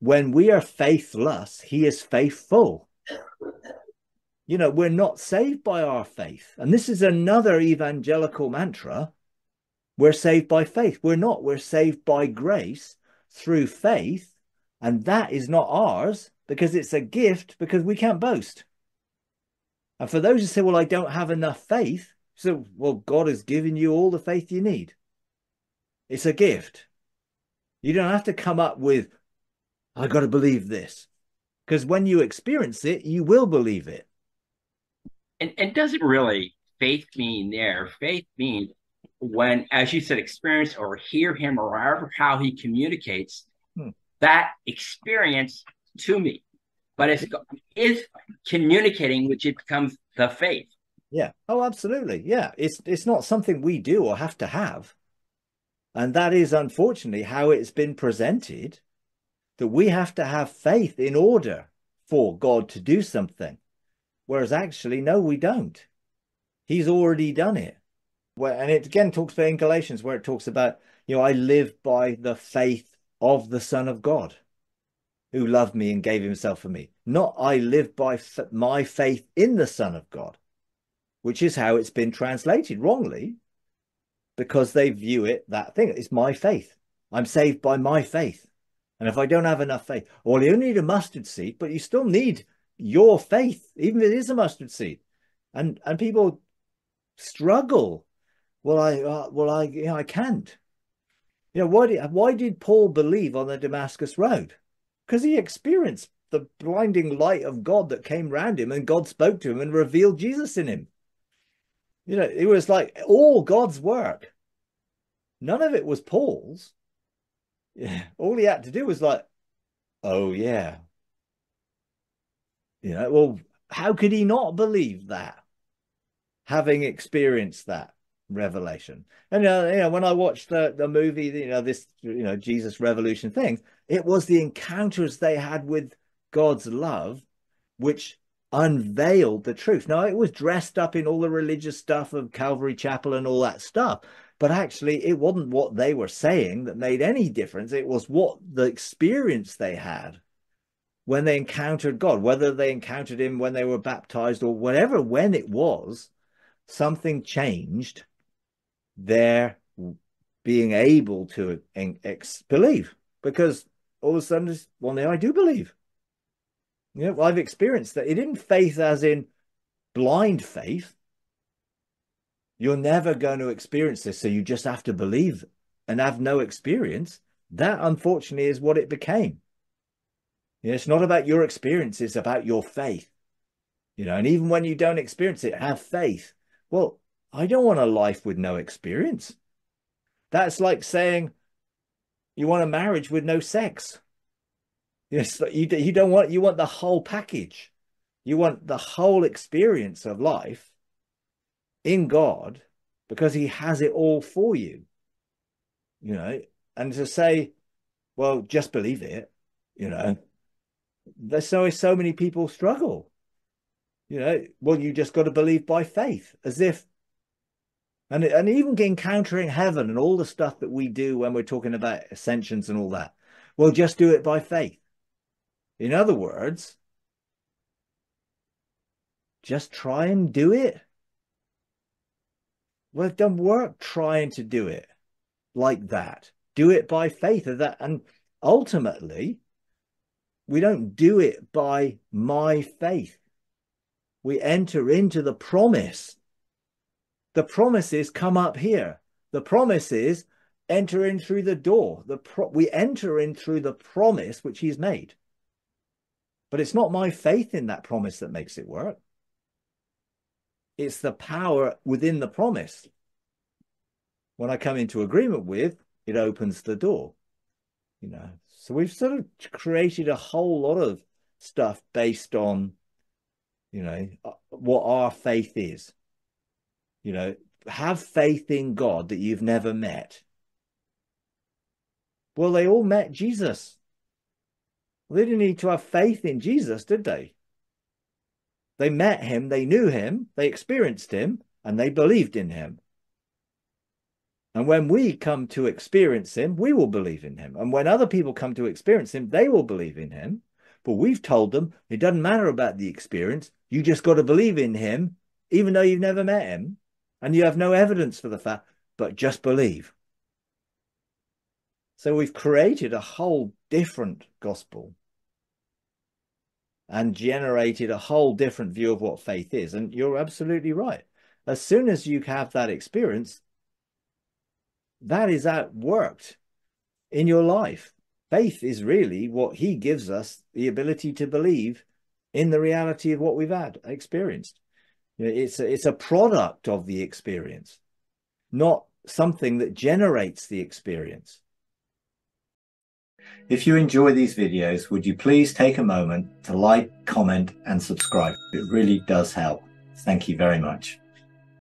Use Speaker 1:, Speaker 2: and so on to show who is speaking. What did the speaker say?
Speaker 1: when we are faithless, he is faithful. You know, we're not saved by our faith. And this is another evangelical mantra. We're saved by faith. We're not. We're saved by grace through faith. And that is not ours because it's a gift because we can't boast. And for those who say, well, I don't have enough faith, so, well, God has given you all the faith you need. It's a gift. You don't have to come up with, I got to believe this. Because when you experience it, you will believe it.
Speaker 2: And, and doesn't really faith mean there? Faith means when, as you said, experience or hear him or however how he communicates hmm. that experience to me. But it's is communicating, which it becomes the faith.
Speaker 1: Yeah. Oh, absolutely. Yeah. It's it's not something we do or have to have. And that is unfortunately how it's been presented that we have to have faith in order for God to do something. Whereas actually, no, we don't. He's already done it. And it again talks about in Galatians where it talks about, you know, I live by the faith of the Son of God who loved me and gave himself for me. Not I live by my faith in the Son of God which is how it's been translated wrongly because they view it that thing. It's my faith. I'm saved by my faith. And if I don't have enough faith, well, you only need a mustard seed, but you still need your faith, even if it is a mustard seed. And and people struggle. Well, I uh, well I you know, I can't. You know why did why did Paul believe on the Damascus road? Because he experienced the blinding light of God that came round him, and God spoke to him and revealed Jesus in him. You know, it was like all God's work. None of it was Paul's. Yeah. All he had to do was like, oh yeah. You know, well, how could he not believe that? Having experienced that revelation. And uh, you know, when I watched the, the movie, you know, this, you know, Jesus Revolution thing, it was the encounters they had with God's love, which unveiled the truth. Now, it was dressed up in all the religious stuff of Calvary Chapel and all that stuff, but actually, it wasn't what they were saying that made any difference. It was what the experience they had when they encountered God, whether they encountered Him when they were baptized or whatever, when it was, something changed their being able to believe because all of a sudden, one day I do believe. You know, I've experienced that. It isn't faith as in blind faith. You're never going to experience this, so you just have to believe and have no experience. That, unfortunately, is what it became. You know, it's not about your experience, it's about your faith. You know, and even when you don't experience it, have faith. Well, I don't want a life with no experience. That's like saying you want a marriage with no sex. Yes, you you don't want you want the whole package. You want the whole experience of life in God because He has it all for you. You know, and to say, well, just believe it. You know, there's so so many people struggle. You know, well, you just got to believe by faith, as if and and even encountering heaven and all the stuff that we do when we're talking about ascensions and all that well just do it by faith in other words, just try and do it. Well, it doesn't work trying to do it like that. Do it by faith of that. And ultimately, we don't do it by my faith. We enter into the promise. The promises come up here. The promises enter in through the door. The we enter in through the promise which he's made. But it's not my faith in that promise that makes it work. It's the power within the promise. When I come into agreement with, it opens the door. You know, so we've sort of created a whole lot of stuff based on, you know, uh, what our faith is. You know, have faith in God that you've never met. Well, they all met Jesus. They didn't need to have faith in Jesus, did they? They met him, they knew him, they experienced him, and they believed in him. And when we come to experience him, we will believe in him. And when other people come to experience him, they will believe in him. But we've told them it doesn't matter about the experience. You just got to believe in him, even though you've never met him and you have no evidence for the fact, but just believe. So we've created a whole different gospel and generated a whole different view of what faith is. And you're absolutely right. As soon as you have that experience, that is outworked in your life. Faith is really what he gives us the ability to believe in the reality of what we've had experienced. It's a, it's a product of the experience, not something that generates the experience. If you enjoy these videos, would you please take a moment to like, comment and subscribe? It really does help. Thank you very much.